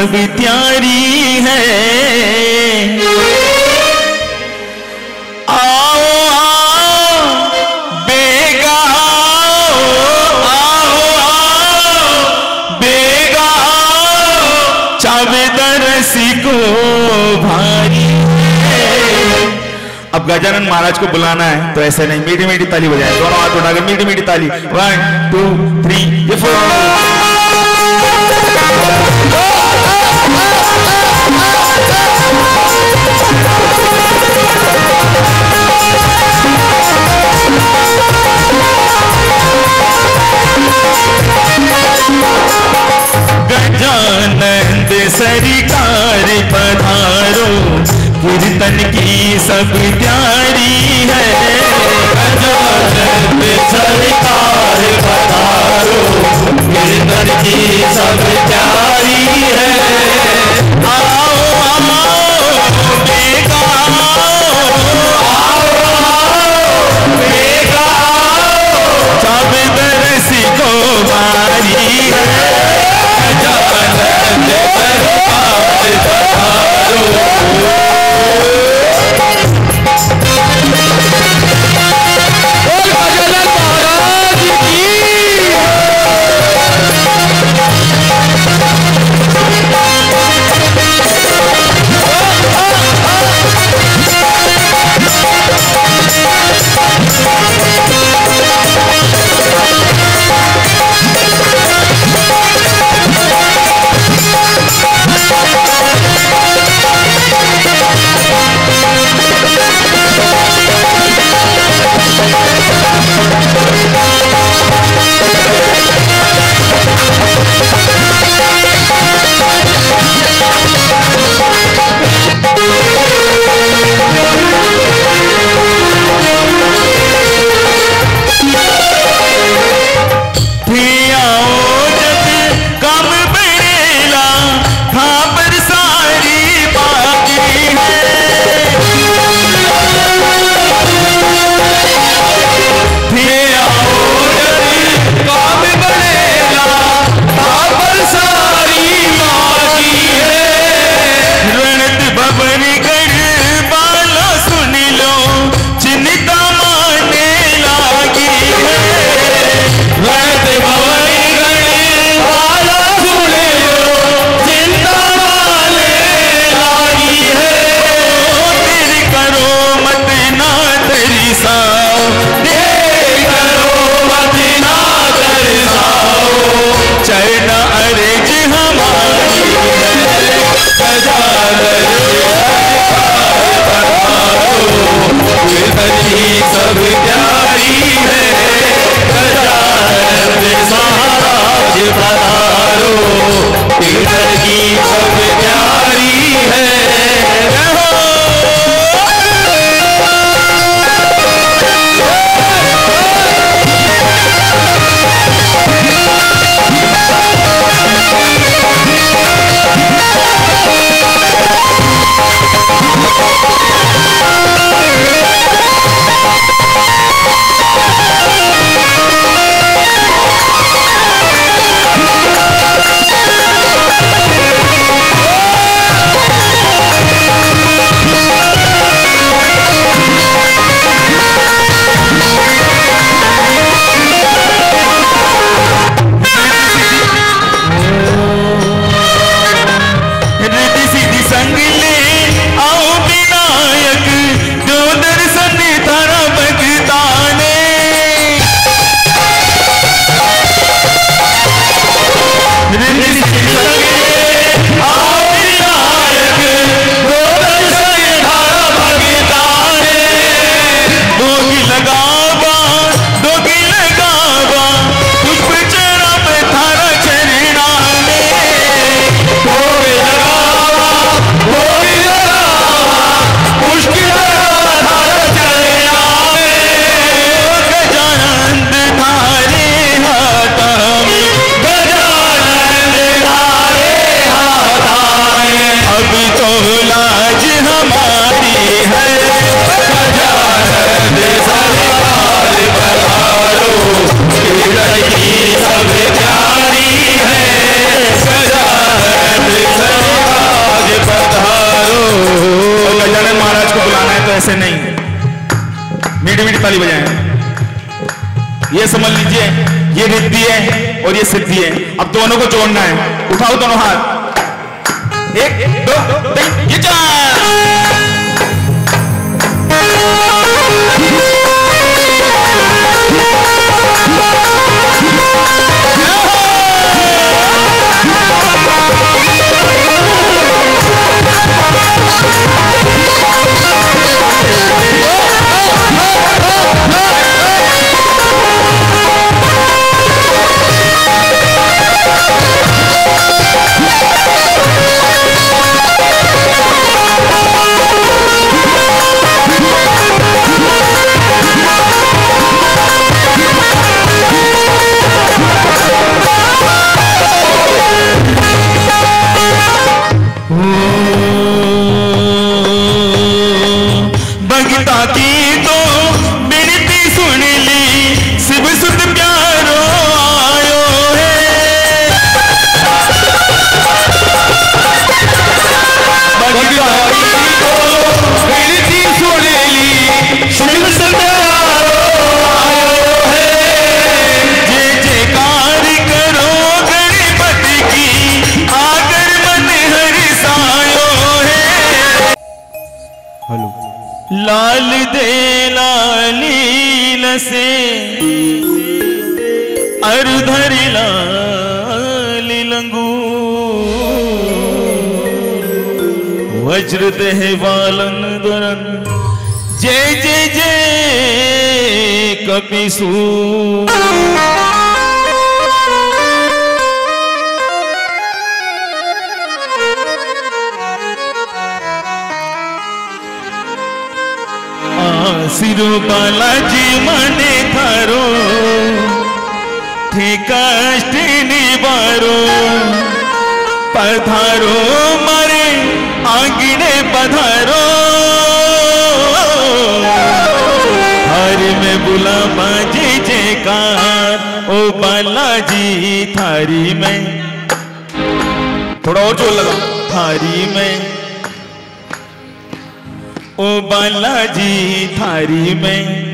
सब प्यारी है। आओ को भारी अब गजानन महाराज को बुलाना है तो ऐसे नहीं मीठी मीठी ताली बजाए। दोनों हाथ उठाकर मीठी मीठी ताली वन टू थ्री फोर हज़रत है वालन दुरन। जय जय जय कपिसू सिरो बालाजी मने थारो। ठेकाष्टी निवारो। पधारो मरे। आंगने पधारो हर में बुला बाजी जयकार। ओ बालाजी, थारी में। थोड़ा और ज़ोर लगा थारी में। ओ बालाजी, थारी में।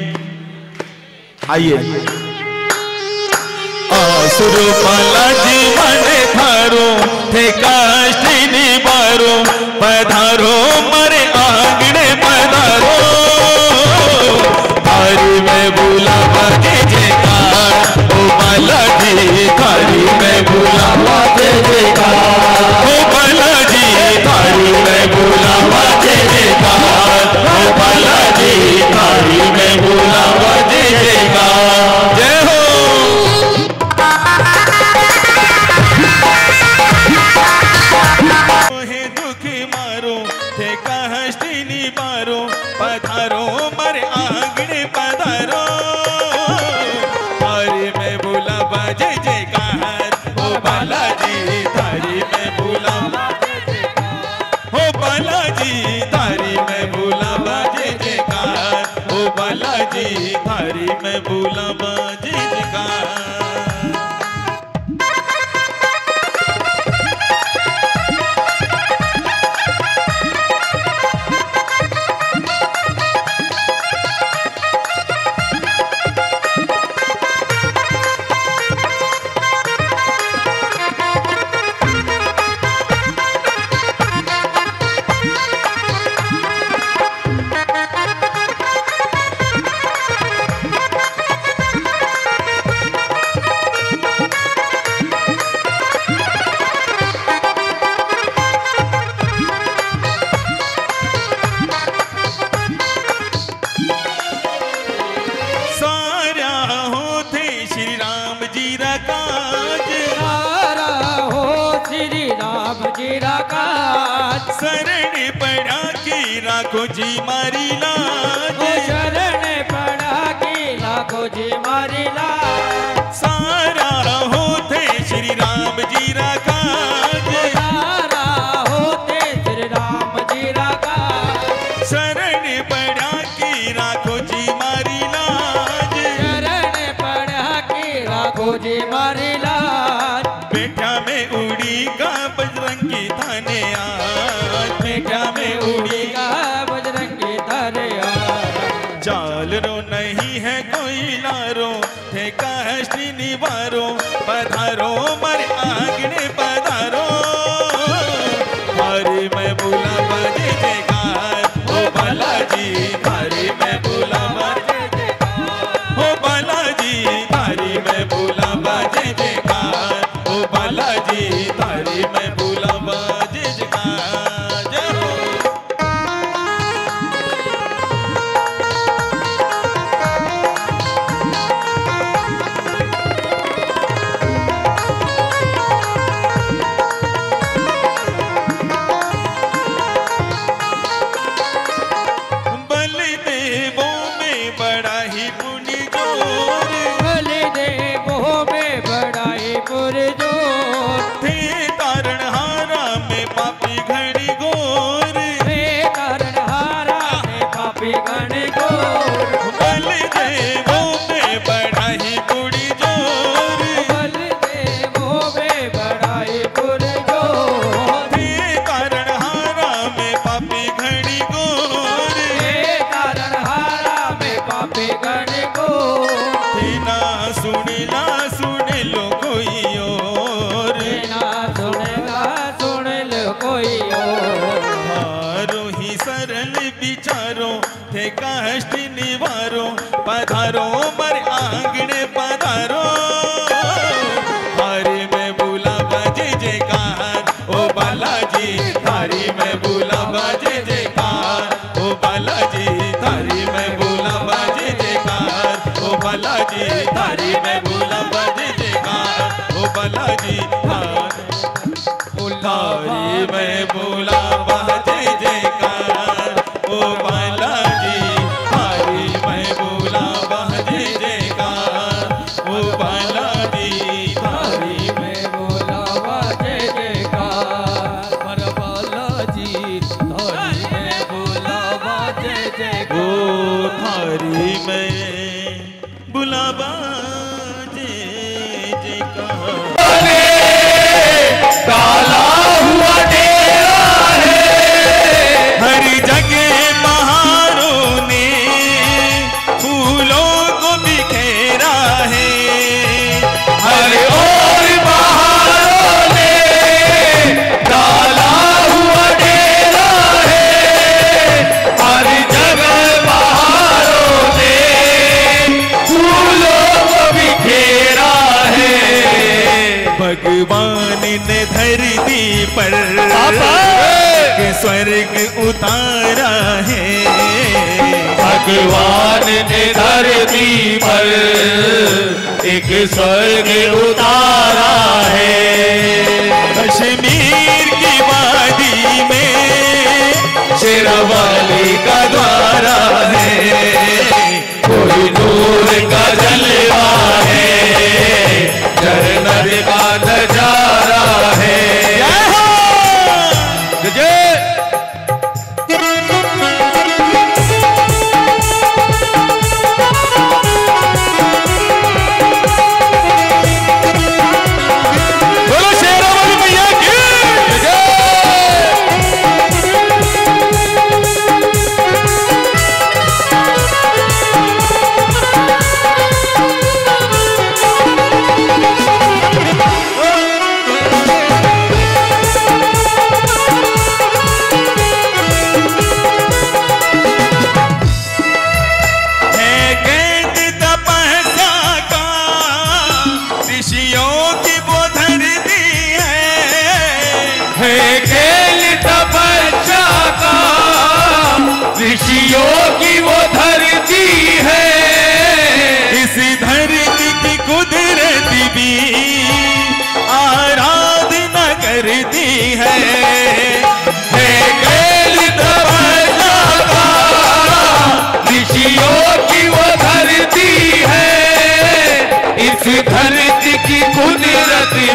आइए। आसुर बालाजी, मन थारो। थे काष्टी निवारो। पधारो मरे आंगणे पधारो थारी में बुलावा के जयकार ओ बाला जी थारी में बुलावा के जयकार ओ बाला जी थारी में बुलावा के जयकार ओ बाला जी थारी में बुला उतारा है। भगवान ने धरती पर एक स्वर्ग उतारा है। कश्मीर की वादी में शेरवाली का द्वारा है। कोई दूर का जल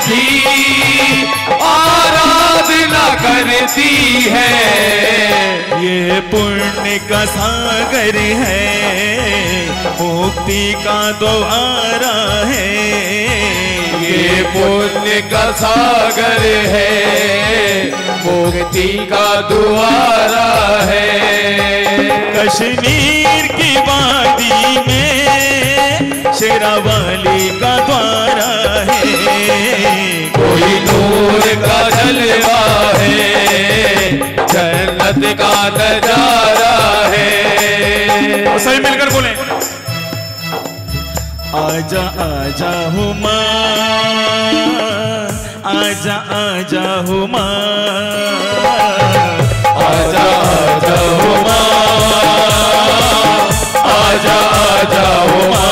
बैठी आराधना करती है। ये पुण्य का सागर है। मुक्ति का द्वारा है। ये पुण्य का सागर है। मुक्ति का द्वारा है। कश्मीर की वादी में शेरावाली का द्वारा है। कोई नूर का जलवा है, जन्नत का नज़ारा है। तो सभी मिलकर बोले, आजा आजा हुमा आजा आजा हुमा आजा आजा हुमा आजा आजा हुमा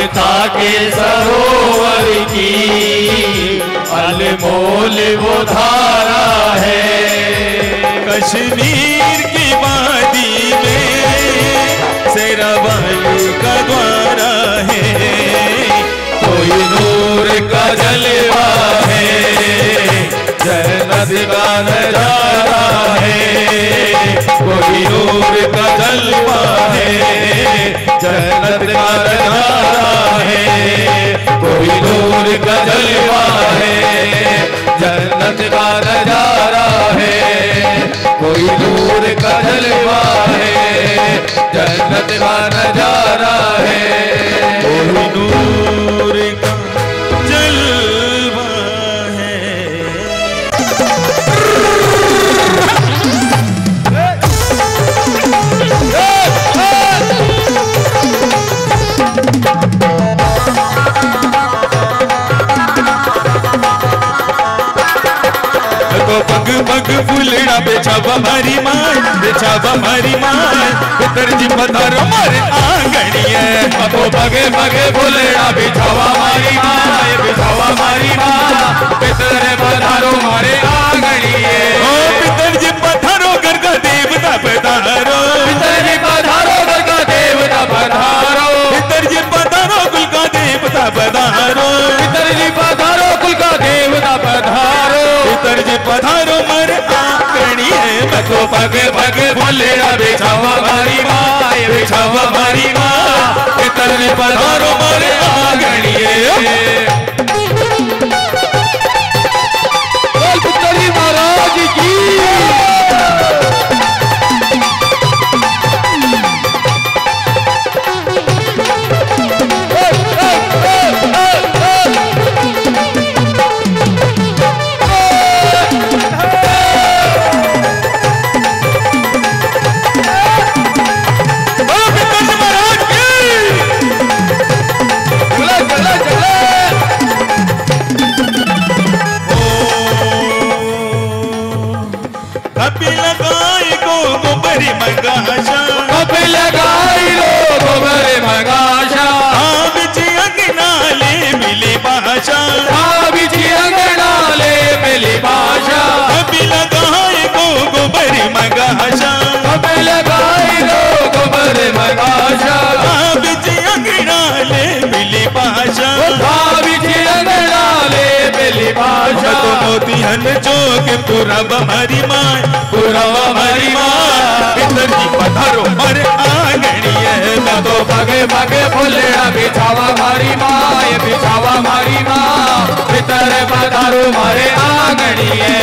ममता के सरोवर की अनमोल वो धारा है। कश्मीर की वादी में शेरावाली का द्वारा जलवा है जन्नत का नज़ारा है कोई दूर का जलवा है जन्नत का नज़ारा है पग फुलड़ा बेचावा मारी माय बेचावा मारी माय पितर जी पधारो मारे आंगणिए तो बगे बगे बोलेड़ा बिछावा मारी माँ बिछावा मारी माँ पितर पधारो मारे आंगणिए ओ पितर जी पधारो घर का देवता पधारो. पितर जी पधारो घर का देवता पधारो. पितर जी पधारो कुल का देवता पधारो. पितर जी पधारो मर आकणी है। तो भग भोले रे छावा मारी माए रे छावा मारी माँ पितर जी पधारो मर आंगणिए बोल हन जोग पूरा हमारी माँ पूरा हमारी माँ पितर जी पधारो आंगनी है तो भगे भगे फुलेड़ा बिछावा मारी माँ ये बिछावा मारी माँ। पितर पधारो मारे आंगनी चले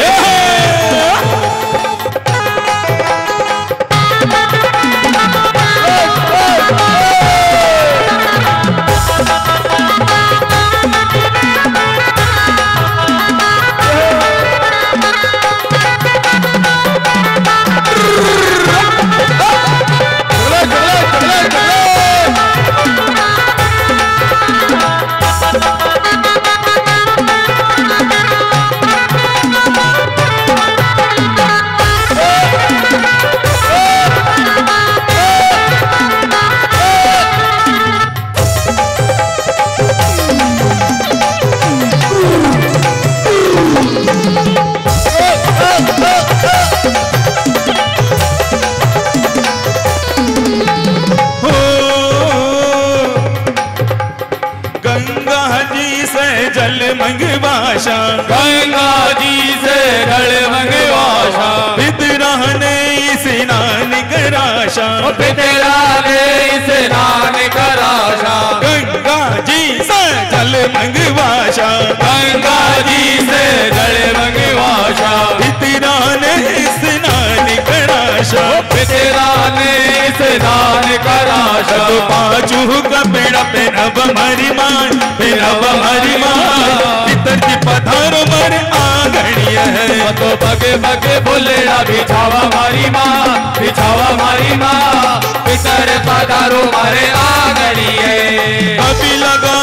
तो का कपिड़ा पेरब हमारी माय पेरब हमारी मान पितर की पधारो मर आंगणिया है। तो बगे बगे बोलेड़ा बिछावा मारी माँ बिछावा मारी माँ पितर पधारो मारे है। अभी लगाए तो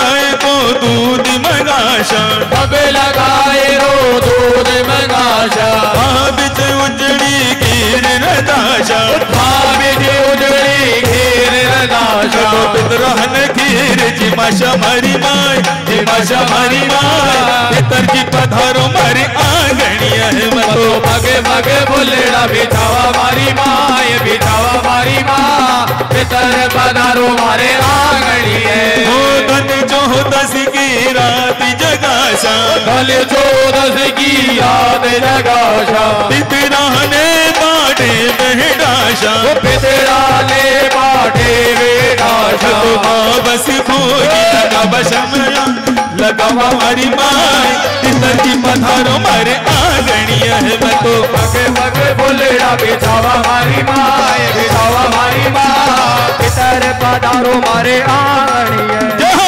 दूध मंगाशा। अबे लगाए रो दूध मंगाशा। बिच उजड़ी गिर रदाशा भाभी जी उजड़ी घेर रदाशा तो पितरहन खीर जी माशा हमारी माय जी माशा हमारी माय पितर जी पधारो मर आंगणिया है मतो। बगे बगे बोलेड़ा बिछावा मारी माँ ये बिछावा मारी माँ पितर पधारो मारे आंगणिए हो। धन जो दस की रात जगाशा। कल चौदस की याद जगाशा। पितराने बाटे बहडाशा। पितरा ले बाटे तो बस खोजी लगा बशमया लगा हमारी पितर जी पधारो मारे आंगणिया है। मैं तो बगे बगे बोलेड़ा बिछावा मारी माँ ये बिछावा मारी माँ पितर पधारो मारे आंगणिए जहाँ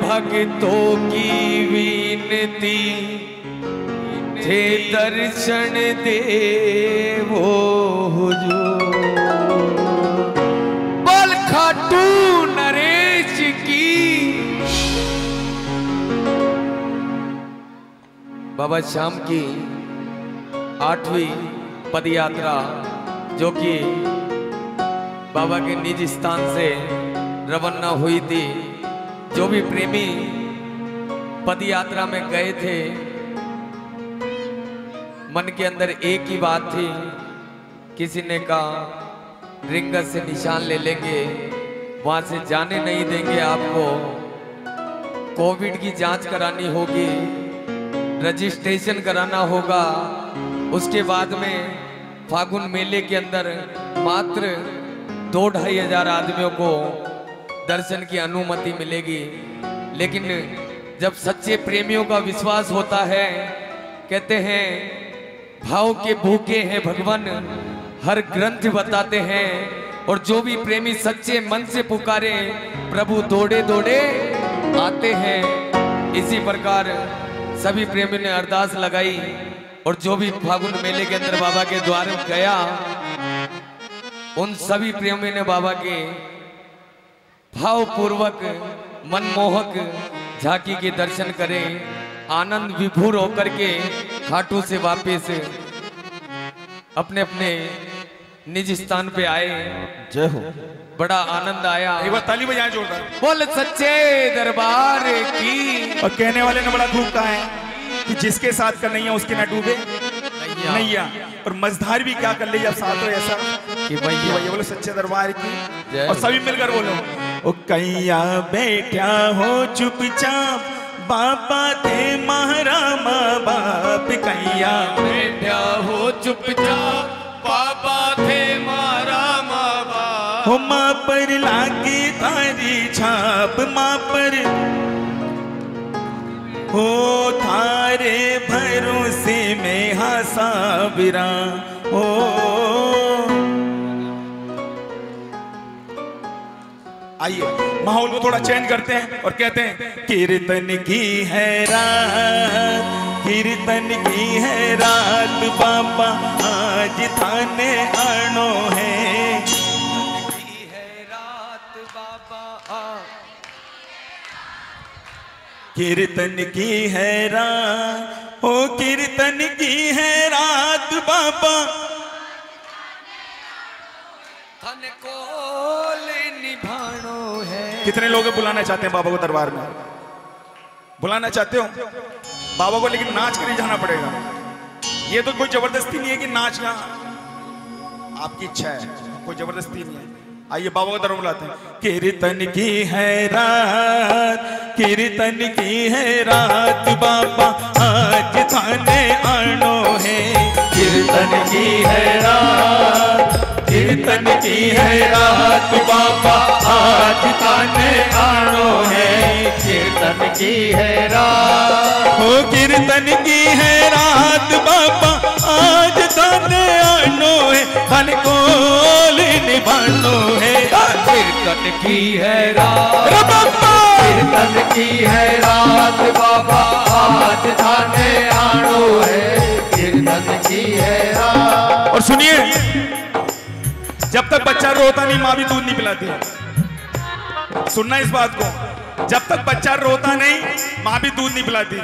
भक्तों की विनती, थे दर्शन देवो हुजूर। बोल खाटू नरेश की। बाबा श्याम की आठवीं पद यात्रा जो कि बाबा के निज स्थान से रवाना हुई थी। जो भी प्रेमी पद यात्रा में गए थे, मन के अंदर एक ही बात थी, किसी ने कहा, रिंगत से निशान ले लेंगे, वहाँ से जाने नहीं देंगे आपको, कोविड की जाँच करानी होगी, रजिस्ट्रेशन कराना होगा, उसके बाद में फागुन मेले के अंदर मात्र दो ढाई हज़ार आदमियों को दर्शन की अनुमति मिलेगी। लेकिन जब सच्चे प्रेमियों का विश्वास होता है, कहते हैं, भाव के भूखे हैं भगवान, हर ग्रंथ बताते हैं, और जो भी प्रेमी सच्चे मन से पुकारे, प्रभु दौड़े दौड़े आते हैं। इसी प्रकार सभी प्रेमियों ने अरदास लगाई, और जो भी फागुन मेले के अंदर बाबा के द्वार गया, उन सभी प्रेमियों ने बाबा के भावपूर्वक मनमोहक झांकी के दर्शन करें। आनंद विभूर होकर के खाटू से वापस अपने अपने निज स्थान पे आए। जय हो। बड़ा आनंद आया। एक बार ताली बजाएँ जोरदार। बोल सच्चे दरबार की और कहने वाले ने बड़ा खूब कहा है कि जिसके साथ कन्हैया उसके ना डूबे। नैया नैया और मझधार भी क्या कर ले जब साथ ऐसा? कि भैया भैया बोलो सच्चे दरबार की। और सभी मिलकर बोलो। ओ कैया बैठा हो चुपचाप बाबा थे महारा माँ बाप कैया बैठा हो चुपचाप बाबा थे मारा मावा हो माँ पर लागी तारी छाप माँ पर। हो भरोसे में हसाबरा हो आइए, माहौल को थोड़ा चेंज करते हैं और कहते हैं, कीर्तन की है रात, कीर्तन की है रात, बाबा आज थाने आनो है। कीर्तन की है रात ओ कीर्तन की है रात बाबा। थन को निभानो है। कितने लोग बुलाना चाहते हैं बाबा को दरबार में? बुलाना चाहते हो? बाबा को लेकिन नाच कर ही जाना पड़ेगा। ये तो कोई ज़बरदस्ती नहीं है कि नाच यहाँ। आपकी इच्छा है कोई ज़बरदस्ती नहीं है। आइए बाबा को दरबार बुलाते हैं। कीर्तन की है रात, कीर्तन की है रात, बाबा आज थाने आनो है। कीर्तन की है रात, कीर्तन की है रात, बाबा आज ताने आनो है। कीर्तन की है रात हो कीर्तन की है रात, बाबा ताने आनो है धन कोल निभानो है। कीर्तन की है रात। रे कीर्तन की है रात बाबा आज थाने आनो है। कीर्तन की है रात। और सुनिए जब तक बच्चा रोता नहीं माँ भी दूध नहीं पिलाती। सुनना इस बात को। जब तक बच्चा रोता नहीं माँ भी दूध नहीं पिलाती।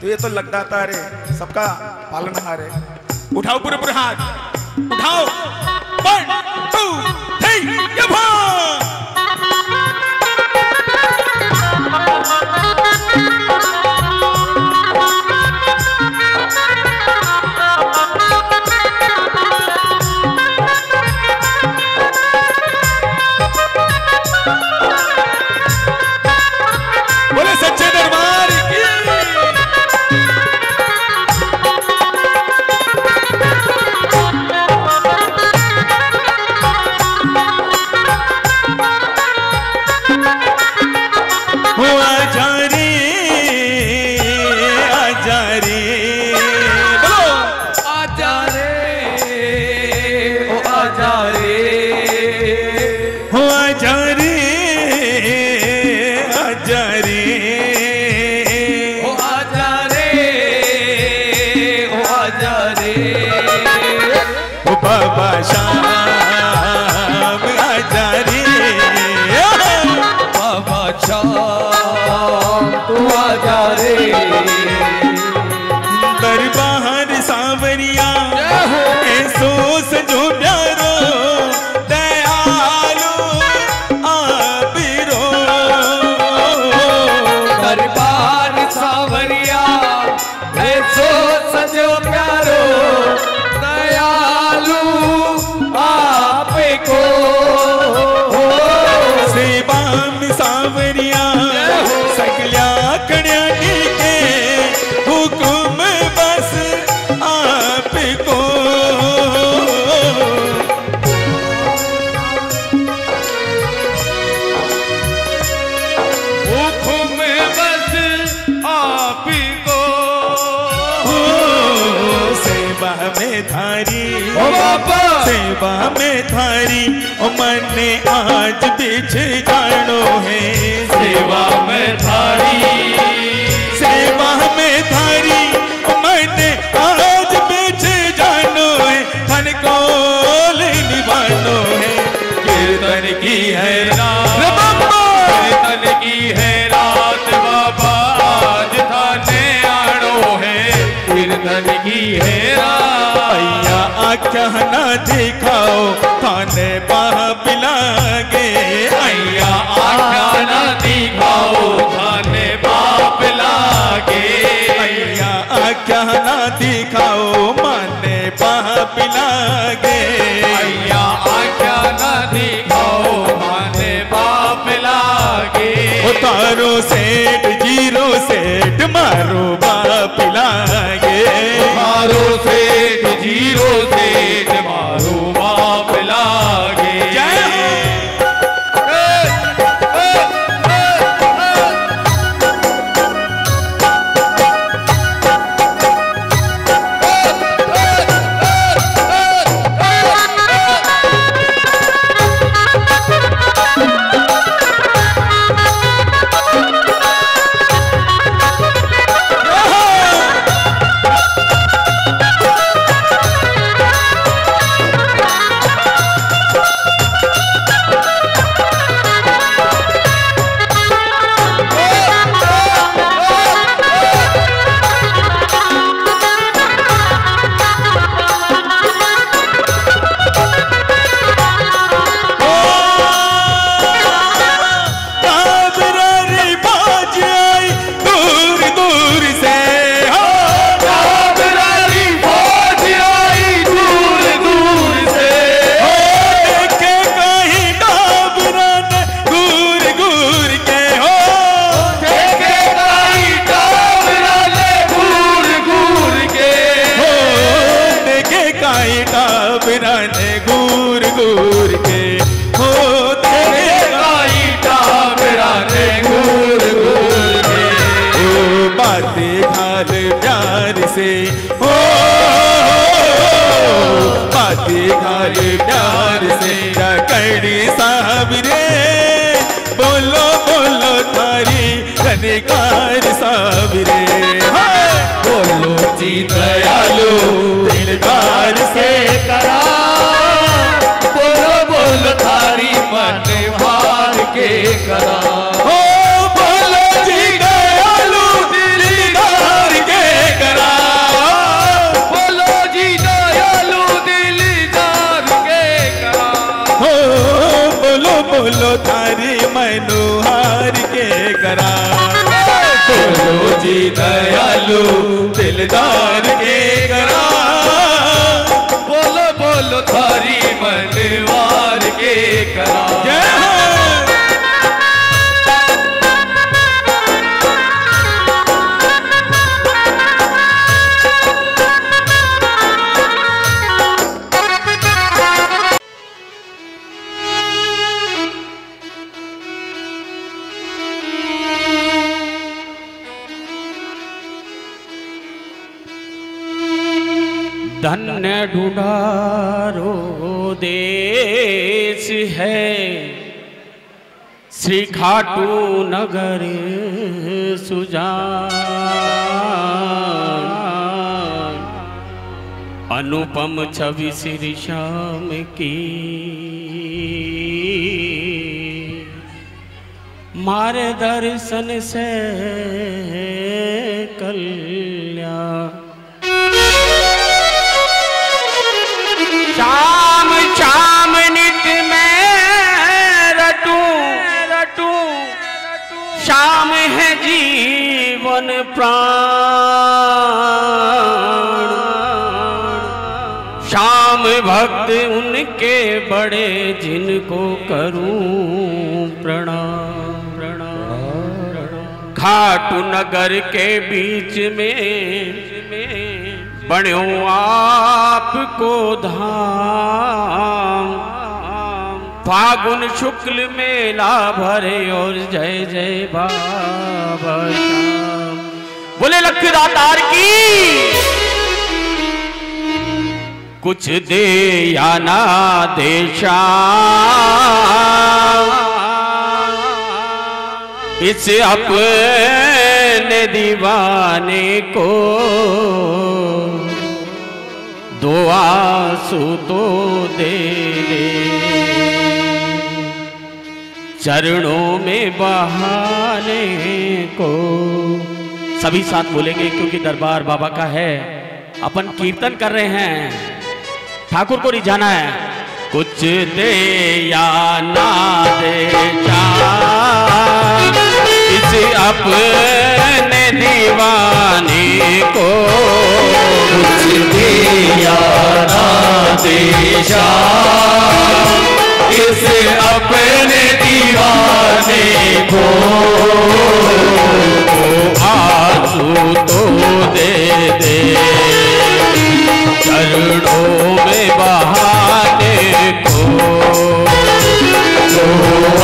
तो ये तो लगता था अरे सबका पालनहार है। उठाओ पूरे पूरे हाथ उठाओ वन टू थ्री कोई थारी ओ मने आज बिछ जानो है। सेवा में थारी सेवा में थारी ओ मने आज बिछ जानो है। थन को निभानो है। कीर्तन की है रात! कीर्तन की है रात। बाबा आज थाने आड़ो है। कीर्तन की है रात। आख्या ना दिखाओ उतारो सेठ बातें घाल प्यार से। हो बातें घाल प्यार से। कड़ी साहब रे बोलो बोलो थारी कनिकार साहब रे बोलो जी दयालु, दिलदार से करा बोलो बोलो थारी मन मार के करा दिलदार के गरा। बोलो बोलो थारी मनवार के करा खाटू नगर सुजान। अनुपम छवि श्री श्याम की। मारे दर्शन से कल्याण। शाम शाम शाम है जीवन प्राण। शाम भक्त उनके बड़े जिनको करूँ प्रणाम प्रणाम। खाटू नगर के बीच में बण्यो आपको धाम। फागुन शुक्ल मेला भरे और जय जय बाबा बोले लक्ष्मी दातार की, कुछ दे या ना देशा इस अपने दीवाने को दो आँसू तो दे दे। चरणों में बहाने को। सभी साथ बोलेंगे क्योंकि दरबार बाबा का है। अपन कीर्तन कर रहे हैं। ठाकुर को रिझाना है। कुछ दे या ना दे इस अपने दीवाने को। कुछ दे या ना दे इस अपने दीवाने को। आँसू तो दे दे। चरणों में बहाने को।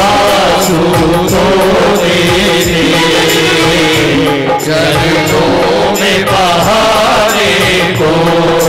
आँसू तो दे दे। चरणों में बहाने को।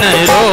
चंदन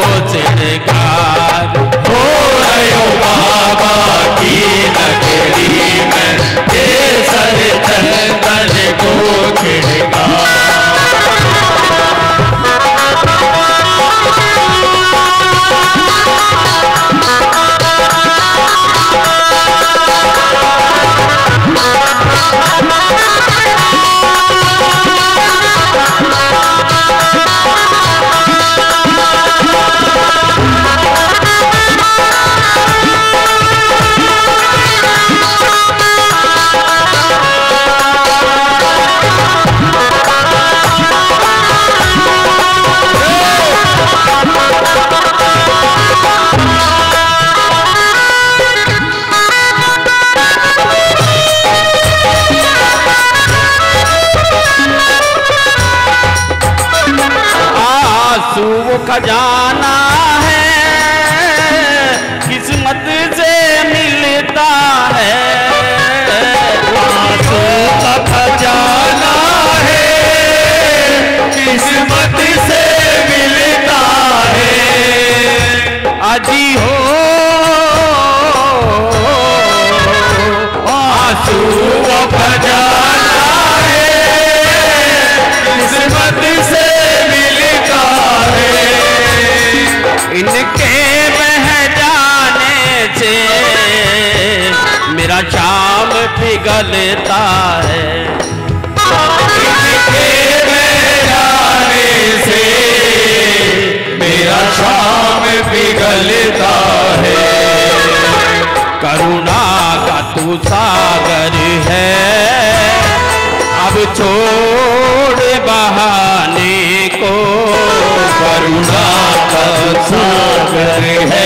करुणा का सागर है।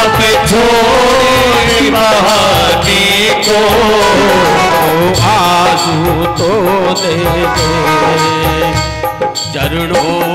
अब छोड़े महाजी को आँसू तो दे चरणों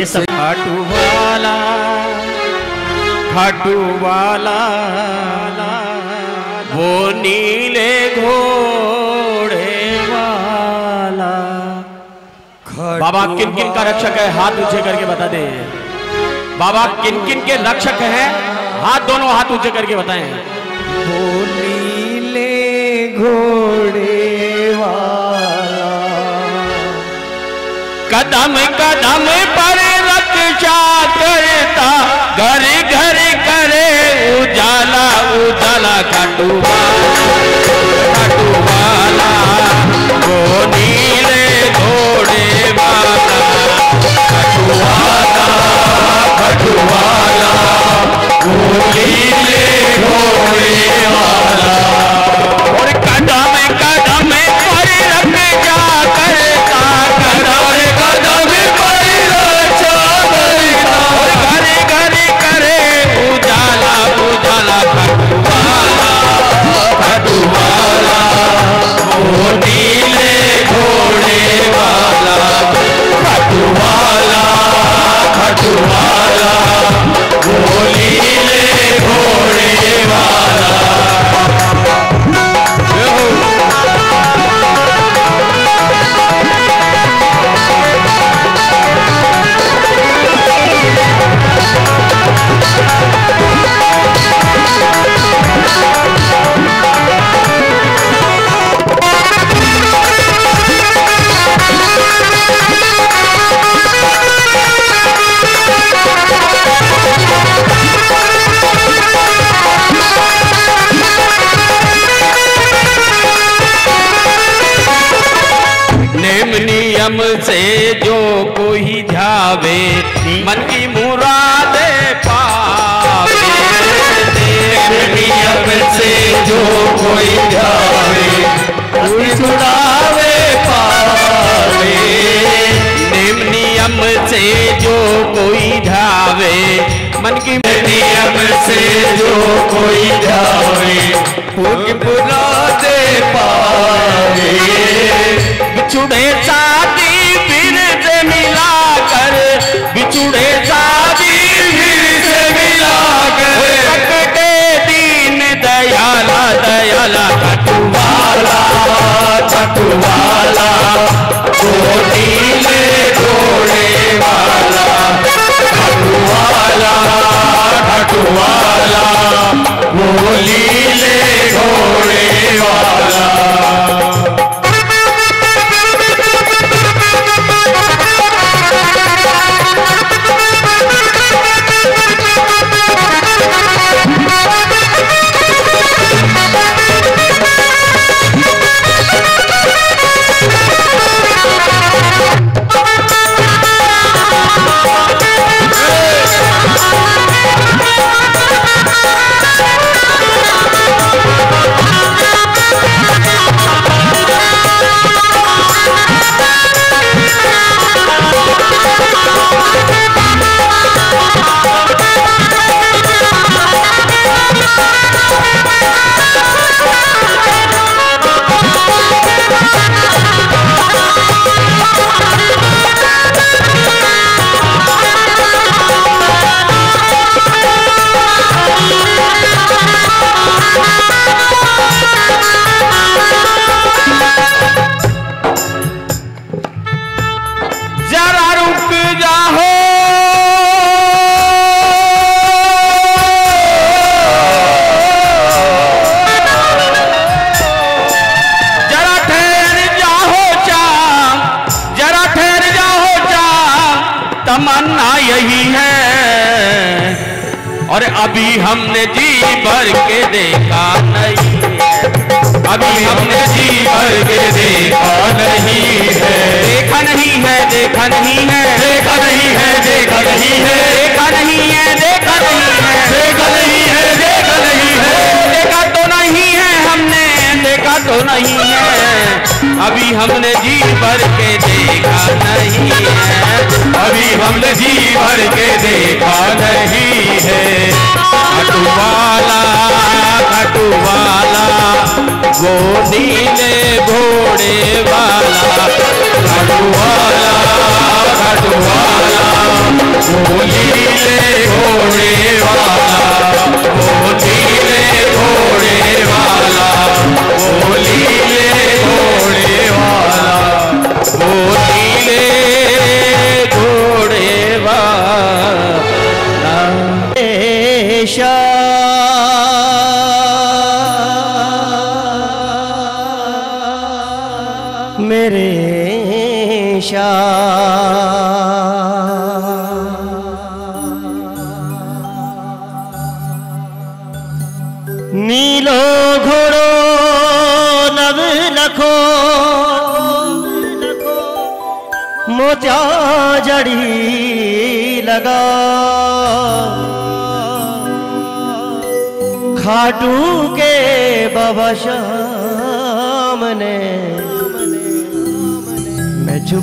ये खाटू वाला खाटू वाला वो नीले घोड़े वाला। बाबा किन किन का रक्षक है? हाथ ऊँचे करके बता दे। बाबा किन किन के रक्षक हैं? हाथ दोनों हाथ ऊँचे करके बताएँ। नीले घोड़े वाला। कदम कदम पर रक्षा करता घर घर करे उजाला उजाला खटुआ कोई ध्यावे मन की मुरादे पावे। नेम नियम से जो कोई जावे कोई पावे। नेम नियम से जो कोई ध्यावे मन की नियम से जो कोई ध्यावे उनकी मुरादे पावे। बिछुड़े शादी मिलाकर बिछुड़े शादी फिर से मिलाकर सकटे दीन दयाला दयाला छठुवाला छठुवाला नीले घोड़े वाला छठुवाला छठुवाला वो नीले घोड़े वाला।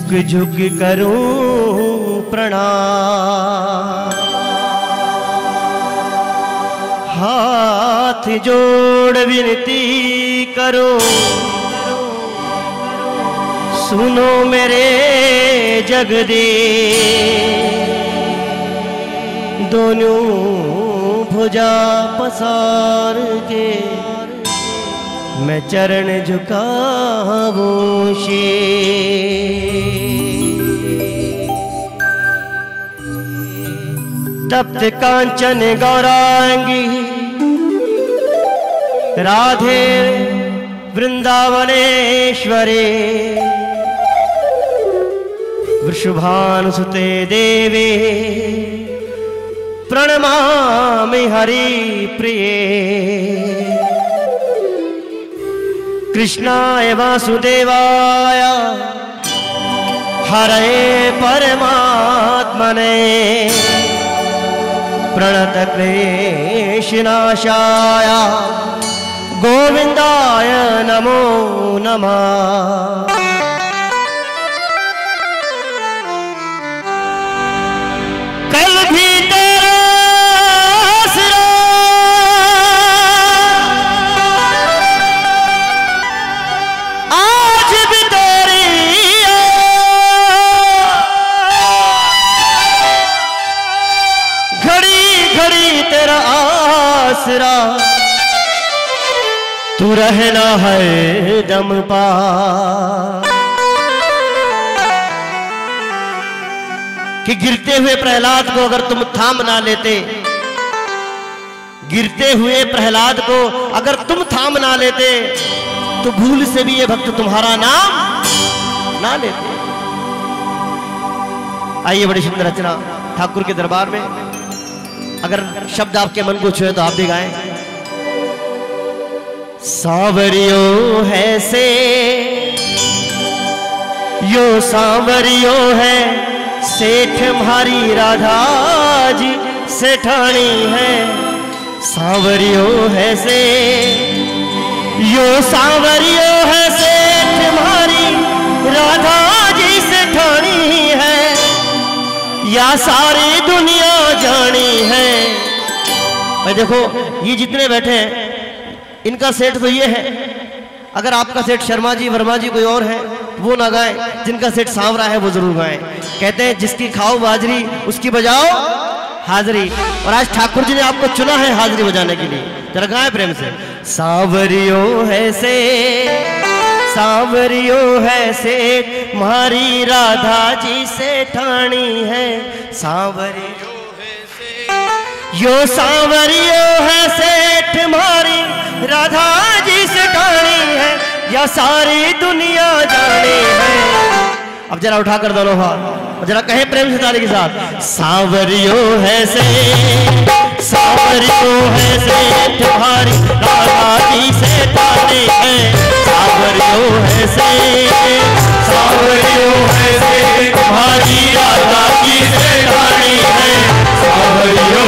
झुक झुक करूँ प्रणाम। हाथ जोड़ विनती करो। सुनो मेरे जगदे दोनों भुजा पसार के मैं चरण झुकाऊं तप्त कांचन गौरांगी राधे वृंदावनेश्वरे। वृषभानुसुते देवे प्रणमामि हरिप्रिये। कृष्णाय वासुदेवाय। हरे परमात्मने। प्रणतक्लेशनाशाय गोविन्दाय नमो नमः। तू रहना है दम पा। कि गिरते हुए प्रहलाद को अगर तुम थाम ना लेते, गिरते हुए प्रहलाद को अगर तुम थाम ना लेते तो भूल से भी ये भक्त तुम्हारा नाम ना लेते। आइए बड़ी सुंदर रचना ठाकुर के दरबार में। अगर शब्द आपके मन को छुए तो आप भी गाएँ। सावरियो है से। यो सावरियो है, सेठ हमारी राधा जी, सेठानी है। सावरियो है से। यो सावरियो है, सेठ हमारी राधा जी, सेठानी है। या सारी दुनिया जानी है। भाई देखो, ये जितने बैठे हैं इनका सेठ तो ये है। अगर आपका सेठ शर्मा जी, वर्मा जी कोई और है, वो ना गाए, जिनका सेठ सांवरा है, वो ज़रूर गाए। कहते हैं, जिसकी खाओ बाजरी, उसकी बजाओ हाजरी। और आज ठाकुर जी ने आपको चुना है हाजरी बजाने के लिए। जरा गाए प्रेम से। सांवरियो है से सावरियो है से मारी राधा जी से ठाणी है। सावरियो यो सांवरियो है सेठ मारी, राधा जी से ठाणी है, या सारी दुनिया जाने है। अब जरा उठा कर दोनों हाथ, जरा कहे प्रेम से ताली के साथ, सांवरियो है से सांवरियो है से तुम्हारी राधा जी से ताने है, सांवरियो है से सांवरियो है से तुम्हारी राधा जी से ताने है, सांवरियो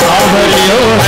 सांवरियो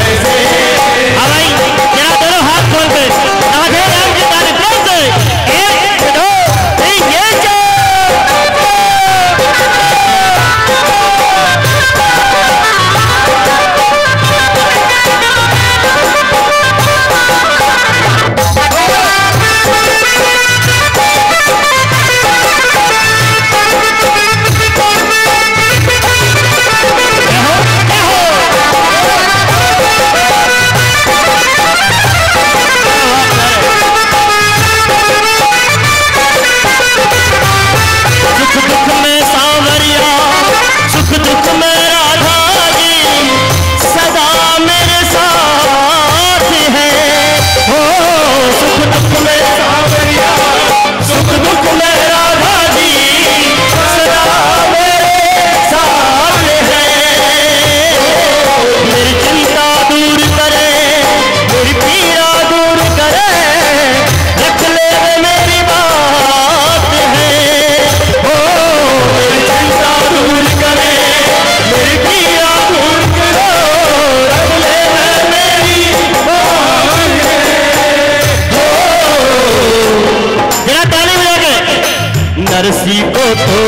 को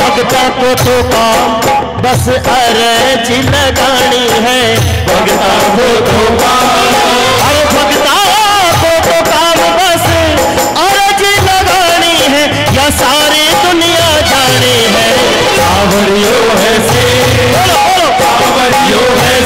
भगता को तो काम बस अरज लगानी है भगता को तो काम अरे भगता को तो काम बस अरज लगानी है या सारी दुनिया जानी है। सावरियो है से बोलो है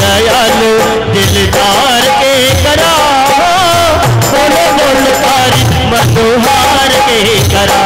दयालु दिलदार के करा बोले बोल तारी मनोहार के करा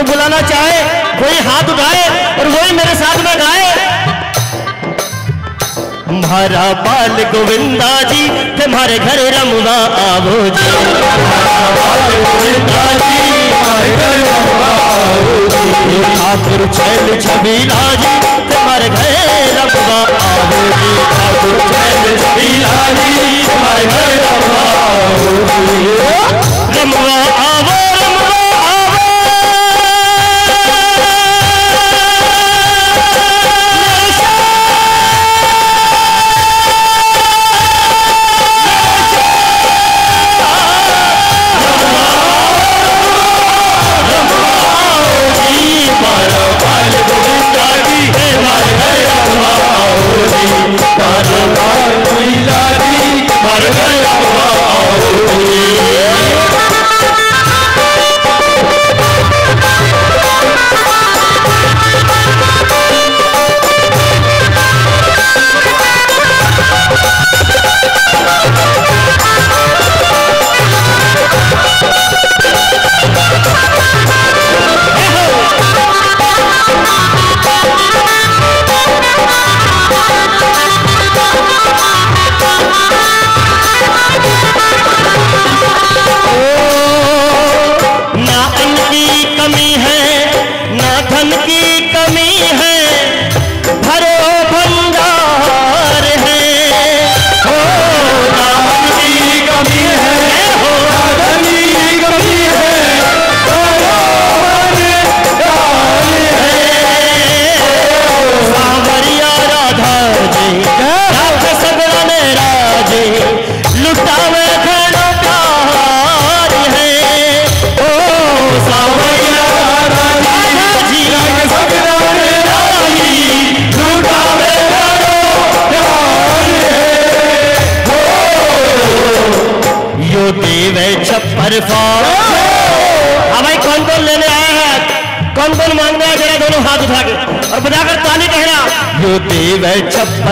जो बुलाना चाहे, कोई हाथ उठाए और वही मेरे साथ में गाए मारा बाल गोविंदा जी, तुम्हारे घर रमुना आवो जी। ठाकुर चैल छबीला जी, तुम्हारे घर रमुना आवो जी। ठाकुर चैल छबीला जी, तुम्हारे घर रमुना आवो जी। रमुना आवो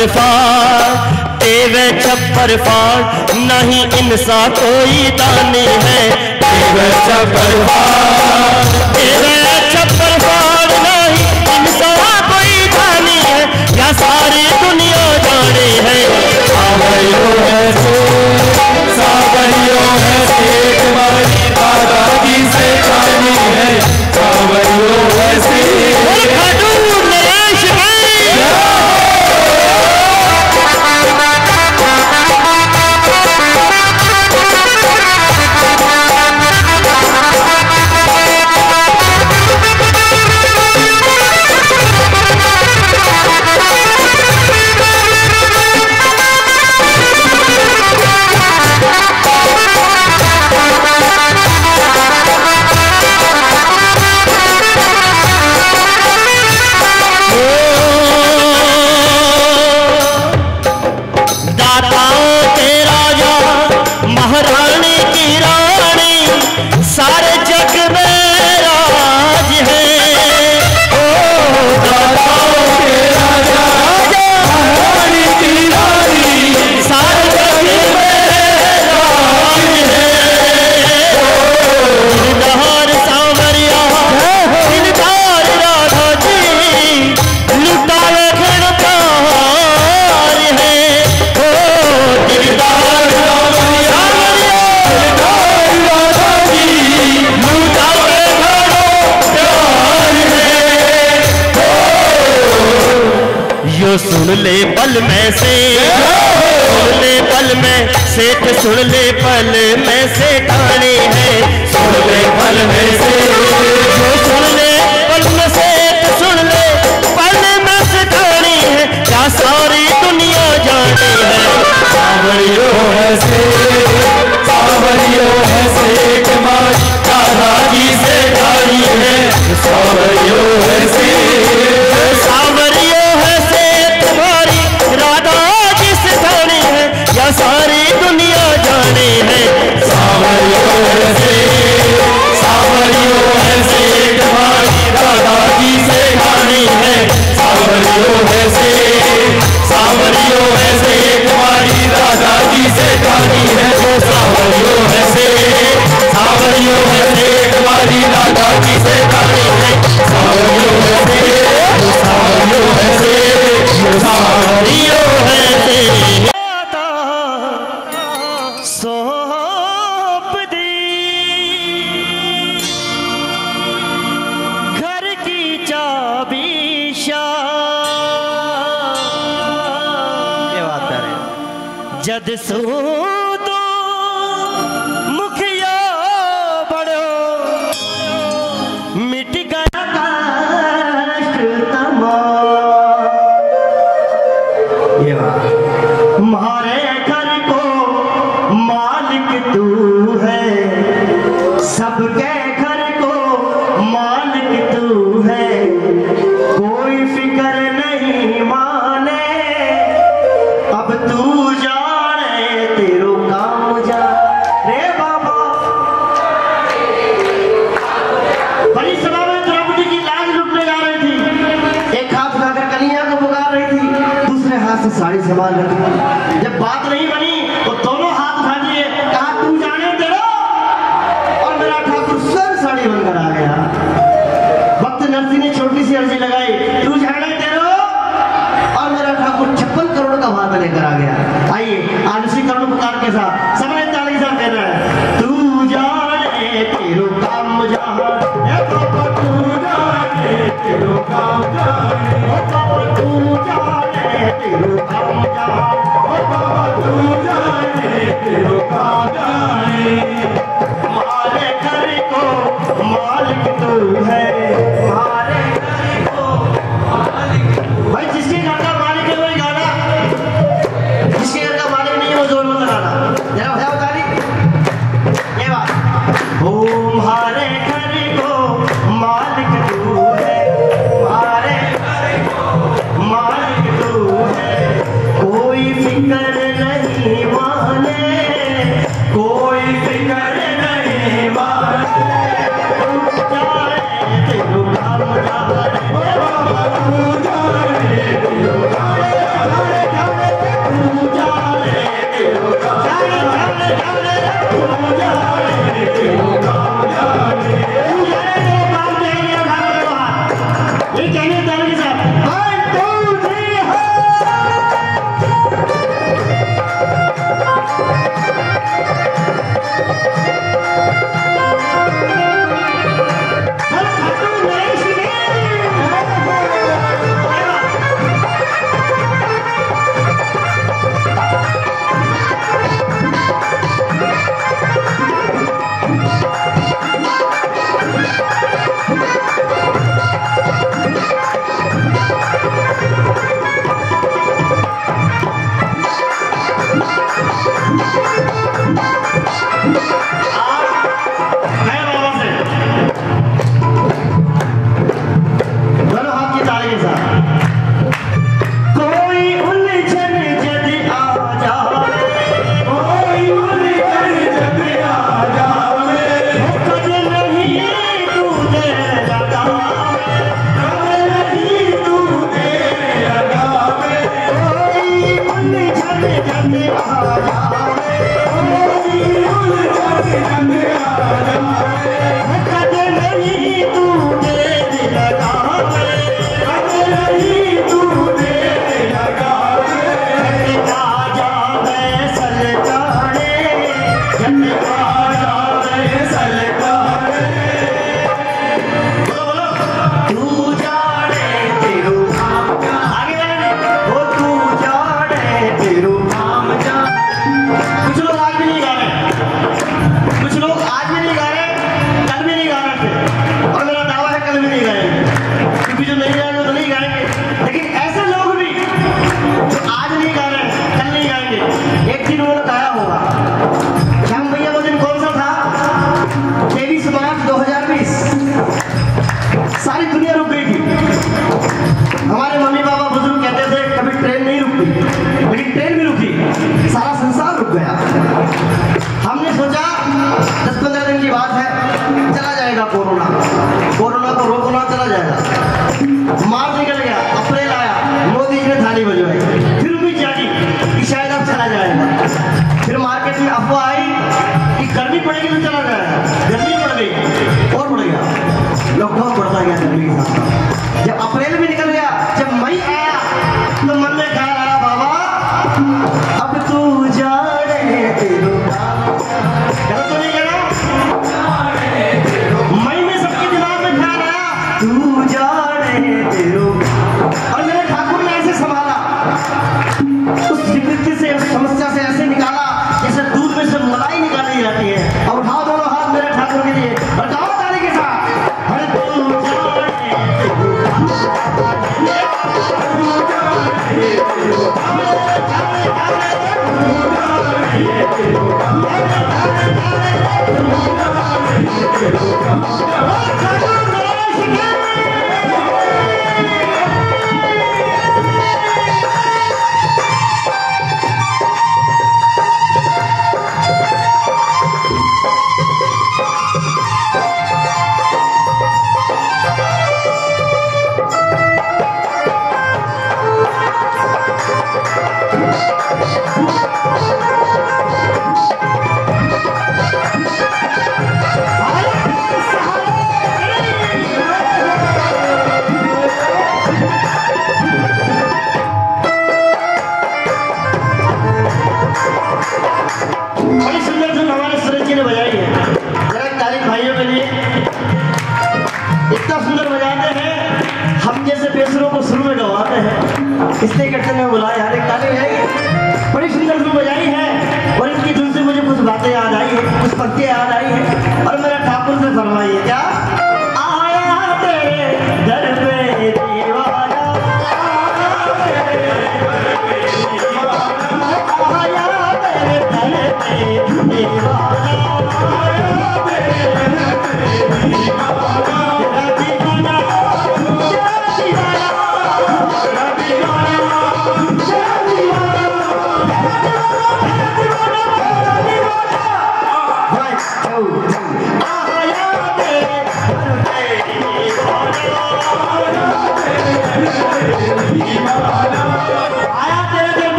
छप्पर फाड़ तेवे छप्पर फाड़ नहीं इंसा कोई दानी है। तेवे छप्पर फाड़ में से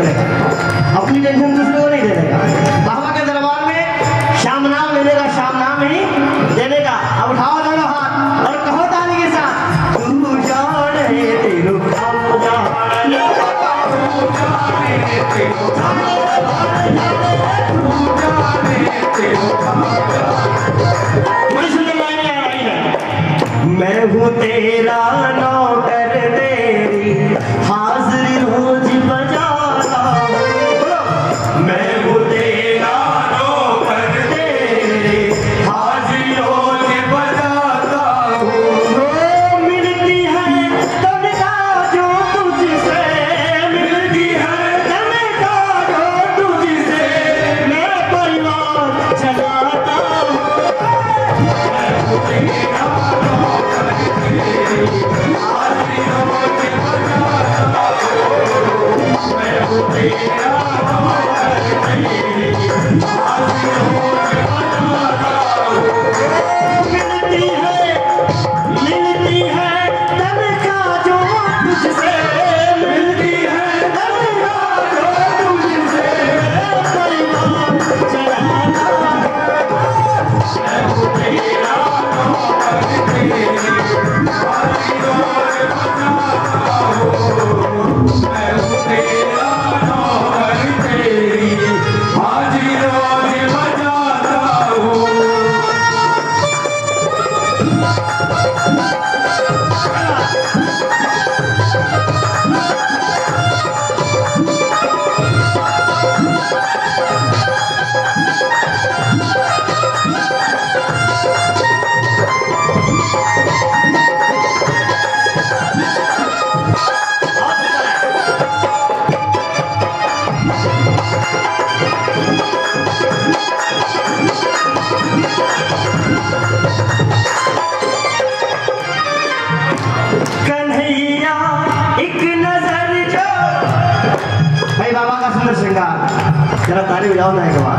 करेगा अपनी टेंशन दूसरे को नहीं देने का बाबा के दरबार में श्याम नाम लेने का श्याम नाम ही देने का अब उठाओ दोनों हाथ और कहो ताली के साथ मैं हूँ तेरा らないのは。